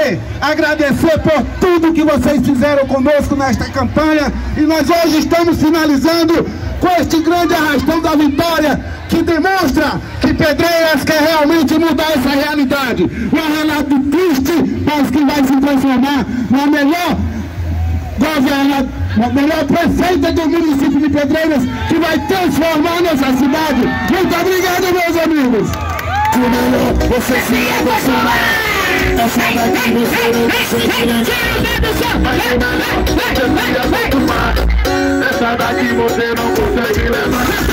agradecer, agradecer por tudo que vocês fizeram conosco nesta campanha e nós hoje estamos finalizando com este grande arrastão da vitória que demonstra que Pedreiras quer realmente mudar essa realidade. Um relato triste, mas que vai se transformar na melhor governadora, na melhor prefeita do município de Pedreiras, que vai transformar nossa cidade. Muito obrigado, meus amigos. Você se você levar Essa daqui você não consegue levar